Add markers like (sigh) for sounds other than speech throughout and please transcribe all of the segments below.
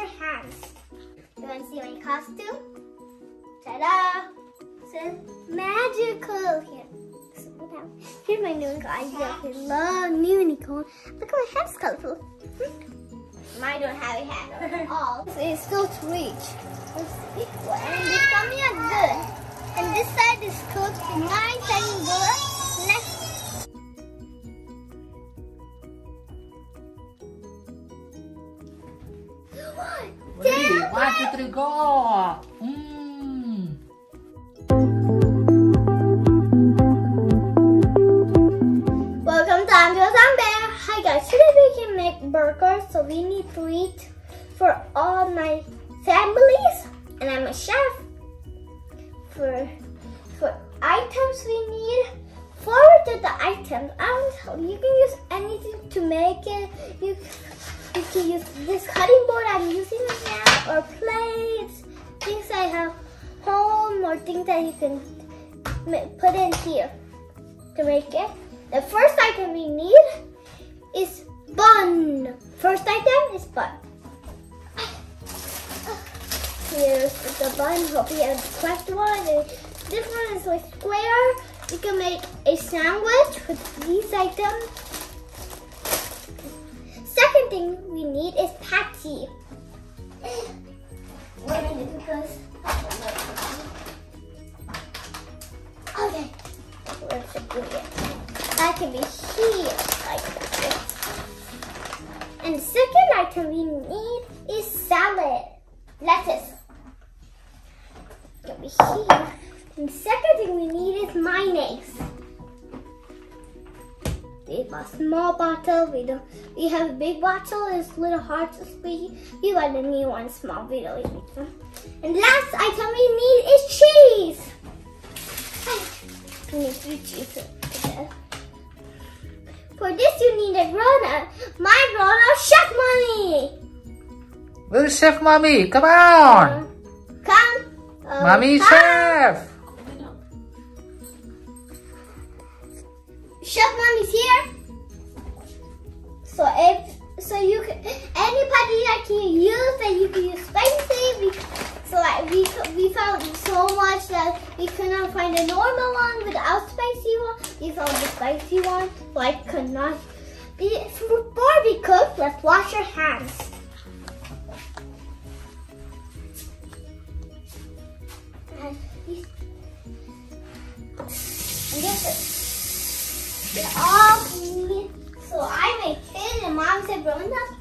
your hands. You want to see my costume? Ta-da! It's magical here. Here's my new unicorn. I love new unicorn. Look at my hand's colorful. Hmm. Mine don't have a hat at (laughs) all. So it's still to reach. See. And this coming out good. And this side is cooked nice and good. Next go! Mm. Welcome to Andrew Bear. Hi guys, today we can make burgers, so we need to eat for all my families, and I'm a chef. For for items we need, to the items. Know, you can use anything to make it. You you can use this cutting board I'm using right now, or plates, things I have home, or things that you can put in here to make it. The first item we need is bun. First item is bun. Here's the bun. Hope you have the correct one. This one is like square. You can make a sandwich with these items. Thing we need is patty. Where did it go? Okay. The ingredient? That can be here, like this. And second item we need is salad. Lettuce. Can be here. And second thing we need is mayonnaise. A small bottle. We don't. We have a big bottle. It's a little hard to squeeze. We want a new one, small. We don't need them. And last item we need is cheese. We need three cheeses. Okay. For this, you need a grown-up. My grown-up chef mommy. Where's Chef Mommy? Come on! Come. uh, Mommy come. Chef! Chef mommy's here. So if so, you can anybody that can use that you can use spicy. We, so like we we found so much that we could not find a normal one without spicy one. We found the spicy one, so I could not. Be, before we cook, let's wash our hands. And these- and this is- they're all clean. So I'm a kid grown up.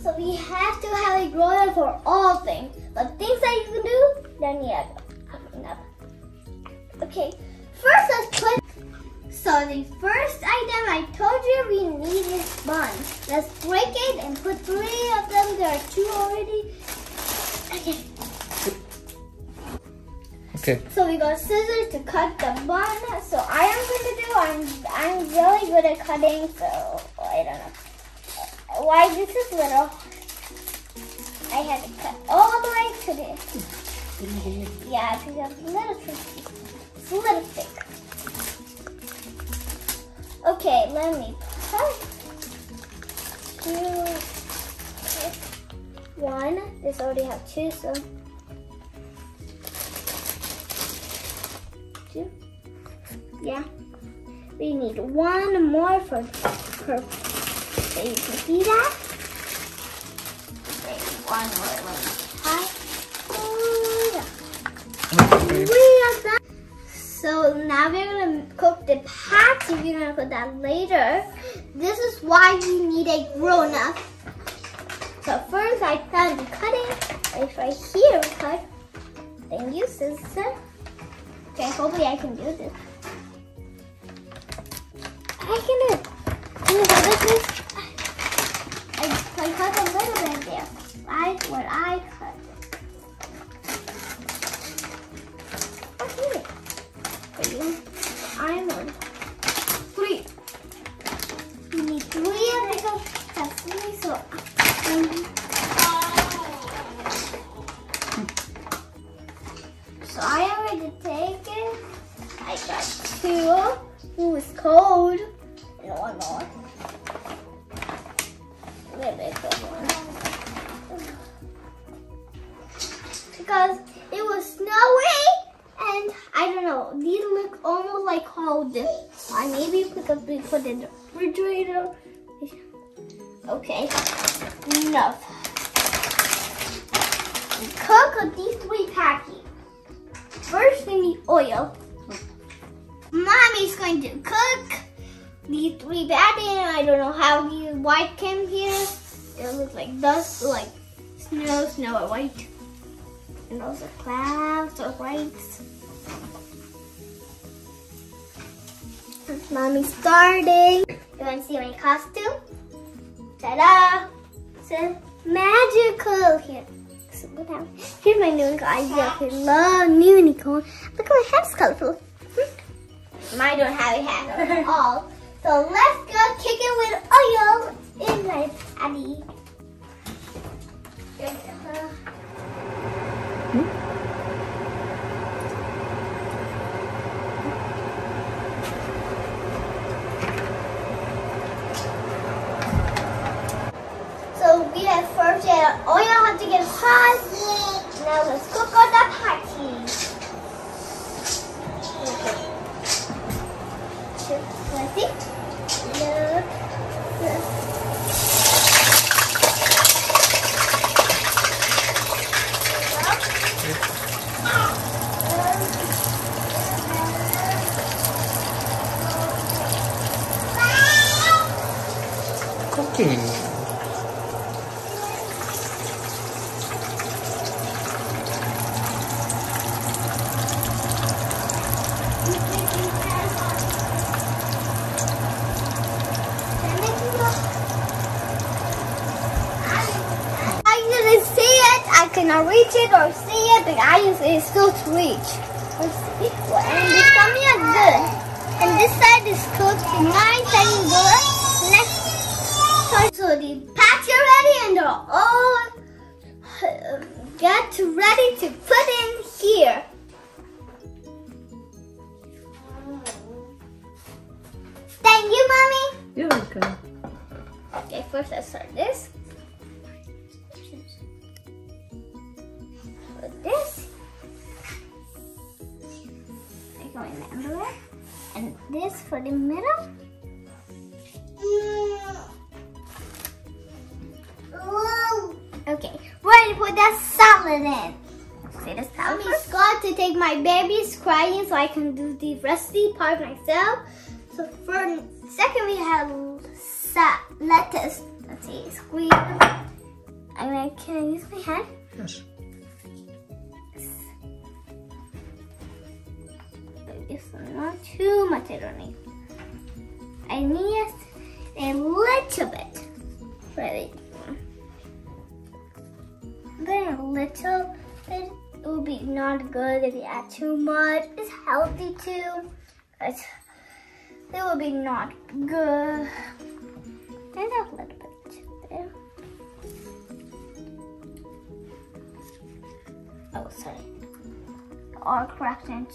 So we have to have a grown up for all things. But things that you can do, then yeah, coming up. Okay, first let's put. So the first item I told you we need is bun. Let's break it and put three of them. There are two already. Okay. Okay. So we got scissors to cut the bun. So I am going to do. I'm I'm really good at cutting. So I don't know why this is little. I had to cut all the way to this. Yeah, because it's a little tricky. It's a little thick. Okay, let me put two. One. This already have two, so. two. Yeah. We need one more for for so you can see that. Wait, one more. Let me tie. Oh, Okay. We have that. So now we're gonna cook the patty. We're gonna put that later. This is why we need a grown up. So first I found the cutting. It's right here. Cut. Thank you, scissors. Okay, hopefully I can do this. I can do it. Can you hold it, please? I, I cut a little bit there. Right what I cut. I'm on three. You need three of that's three, so um, like how this. I maybe because we put in the refrigerator. Okay, enough. We Cook these three patties. First, we need oil. Mommy's going to cook these three patties. I don't know how the white came here. It looks like dust, like snow, snow or white. And those are clouds or whites. Mommy's starting. You want to see my costume? Ta-da! It's a magical here. Here's my new idea. I love new unicorn. Look at my hair's colorful. Mine don't have a hat at (laughs) all. So let's go kick it with oil in my patty. Have first uh, oil have to get hot. Now let's cook on the. Look. Look. Cooking. I didn't see it. I cannot reach it or see it, but I use it still to reach. And this side is good. And this side is cooked. My side is good. Next. So the packs are ready and they're all uh, get ready to put in here. Okay, we're ready to put that salad in. See the salad? Mommy's got to take my baby's crying so I can do the recipe part myself. So for second we have sa lettuce. Let's see, squeeze. I'm gonna, can I use my hand? Yes. This not too much I don't need. I need a little bit. Ready? Then a little bit. It would be not good if you add too much. It's healthy too. But it would be not good. And a little bit there. Oh, sorry. All correct and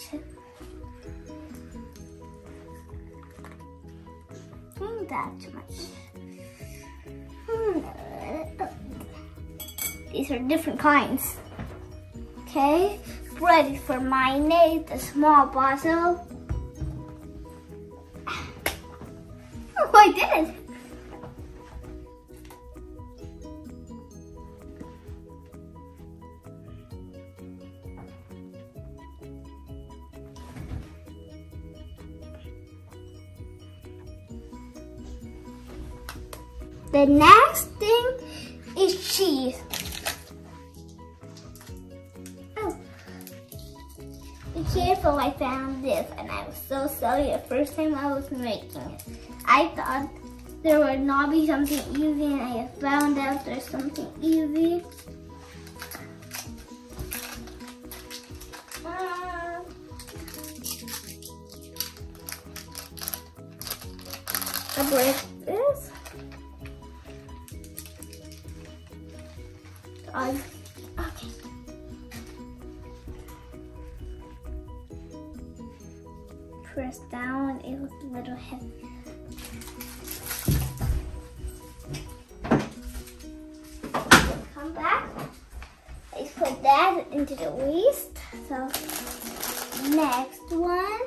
Hmm, that too much. Hmm. These are different kinds. Okay, ready for my mayonnaise, the small bottle. The next thing is cheese. Oh. Be careful, I found this and I was so sorry the first time I was making it. I thought there would not be something easy and I found out there's something easy. Ah. I break Press down, it looked a little heavy. Come back. I put that into the waist. So next one.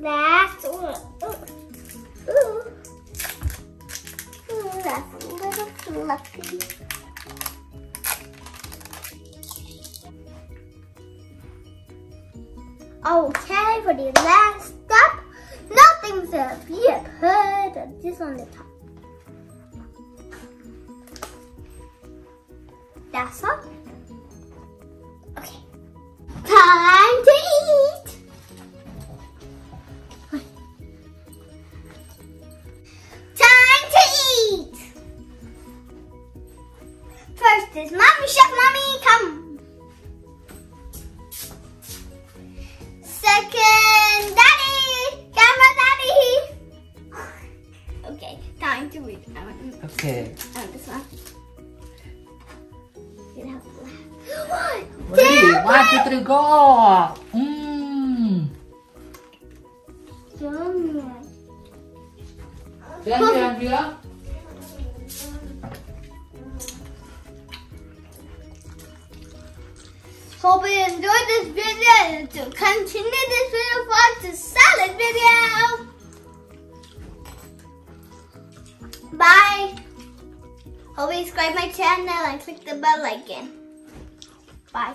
That's one. On the top. That's all. Okay. Time to eat. Time to eat. First is mommy, chef mommy, come. Second, oke oh, I this one. You have to laugh. ready one two three go bilang bilang bilang Hope you enjoyed this video. To continue this video, watch the salad video. Bye. You subscribe my channel and click the bell icon. Bye.